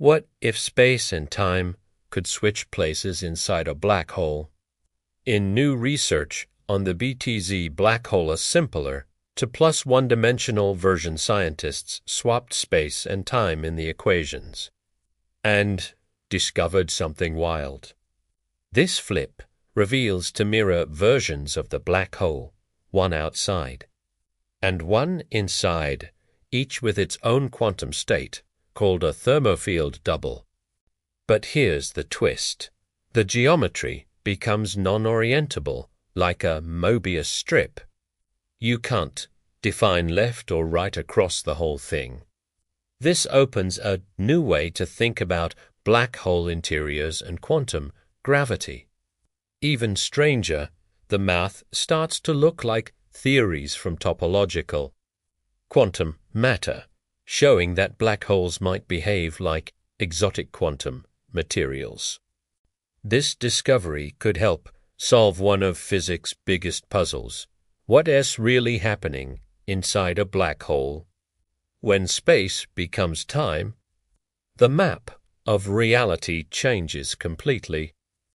What if space and time could switch places inside a black hole? In new research on the BTZ black hole a simpler two plus one dimensional version scientists swapped space and time in the equations and discovered something wild. This flip reveals to mirror versions of the black hole, one outside and one inside, each with its own quantum state, called a thermofield double. But here's the twist. The geometry becomes non-orientable, like a Mobius strip. You can't define left or right across the whole thing. This opens a new way to think about black hole interiors and quantum gravity. Even stranger, the math starts to look like theories from topological quantum matter, showing that black holes might behave like exotic quantum materials. This discovery could help solve one of physics' biggest puzzles. What is really happening inside a black hole? When space becomes time, the map of reality changes completely.